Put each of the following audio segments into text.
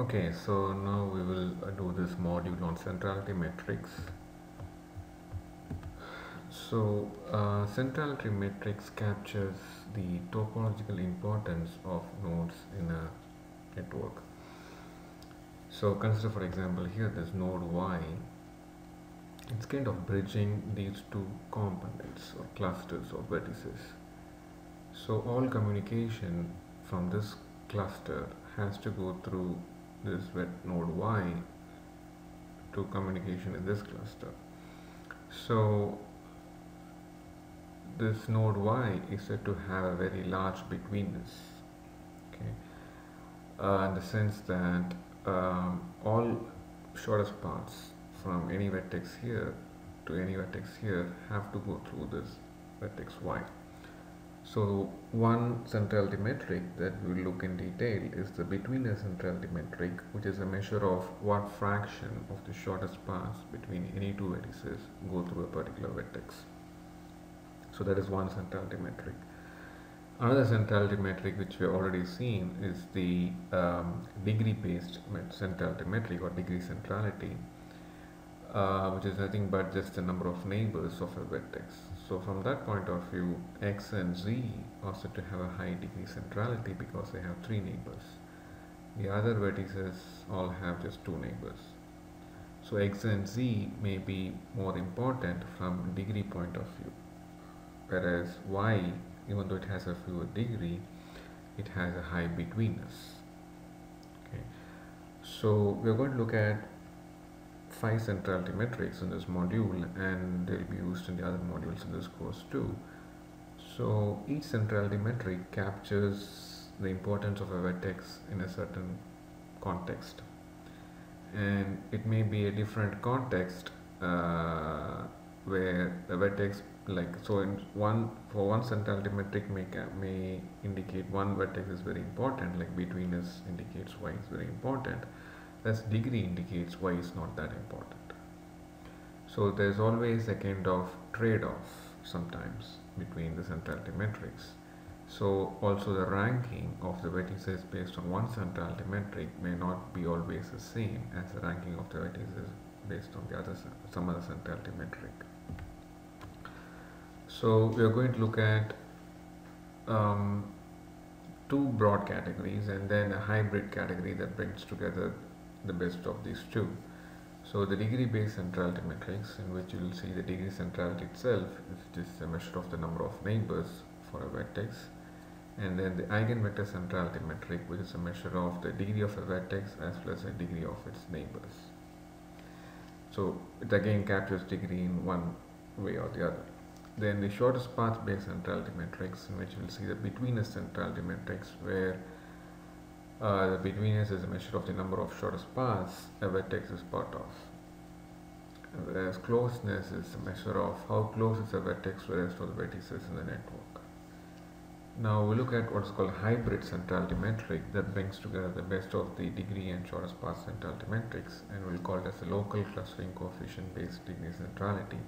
Okay, so now we will uh, do this module on centrality metrics. So, uh, centrality metrics captures the topological importance of nodes in a network. So, consider for example here this node Y. It's kind of bridging these two components or clusters of vertices. So, all communication from this cluster has to go through this node Y to communication in this cluster. So this node Y is said to have a very large betweenness. Okay, uh, in the sense that um, all shortest paths from any vertex here to any vertex here have to go through this vertex Y. So one centrality metric that we will look in detail is the betweenness centrality metric which is a measure of what fraction of the shortest paths between any two vertices go through a particular vertex. So that is one centrality metric. Another centrality metric which we have already seen is the um, degree based centrality metric or degree centrality uh, which is nothing but just the number of neighbors of a vertex. So from that point of view, x and z are said to have a high degree centrality because they have three neighbors. The other vertices all have just two neighbors. So x and z may be more important from degree point of view, whereas y, even though it has a fewer degree, it has a high betweenness. Okay. So we're going to look at five centrality metrics in this module and they'll be used in the other modules in this course too. So each centrality metric captures the importance of a vertex in a certain context and it may be a different context uh, where the vertex like so in one for one centrality metric may may indicate one vertex is very important like between betweenness indicates y is very important thus degree indicates why it's not that important. So there's always a kind of trade-off sometimes between the centrality metrics so also the ranking of the vertices based on one centrality metric may not be always the same as the ranking of the vertices based on the other some other centrality metric. So we are going to look at um, two broad categories and then a hybrid category that brings together the best of these two. So the degree based centrality metrics in which you will see the degree centrality itself is just a measure of the number of neighbors for a vertex and then the eigenvector centrality metric which is a measure of the degree of a vertex as well as the degree of its neighbors. So it again captures degree in one way or the other. Then the shortest path based centrality metrics in which you will see the betweenness centrality matrix where uh, the betweenness is a measure of the number of shortest paths a vertex is part of. Whereas closeness is a measure of how close is a vertex to the rest of the vertices in the network. Now we look at what is called hybrid centrality metric that brings together the best of the degree and shortest path centrality metrics and we'll call it as a local clustering coefficient based degree centrality.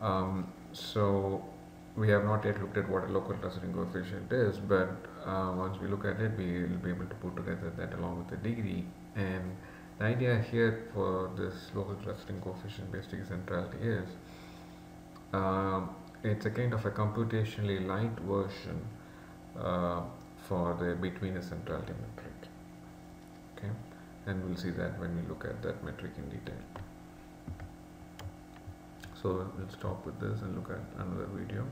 Um, so we have not yet looked at what a local clustering coefficient is but uh, once we look at it we will be able to put together that along with the degree. And the idea here for this local clustering coefficient based centrality is uh, it's a kind of a computationally light version uh, for the betweenness centrality metric. Okay? And we'll see that when we look at that metric in detail so we'll stop with this and look at another video